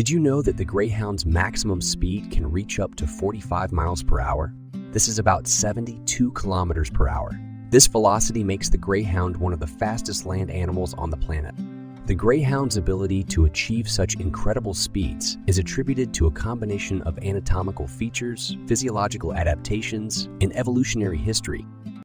Did you know that the Greyhound's maximum speed can reach up to 45 miles per hour? This is about 72 kilometers per hour. This velocity makes the Greyhound one of the fastest land animals on the planet. The Greyhound's ability to achieve such incredible speeds is attributed to a combination of anatomical features, physiological adaptations, and evolutionary history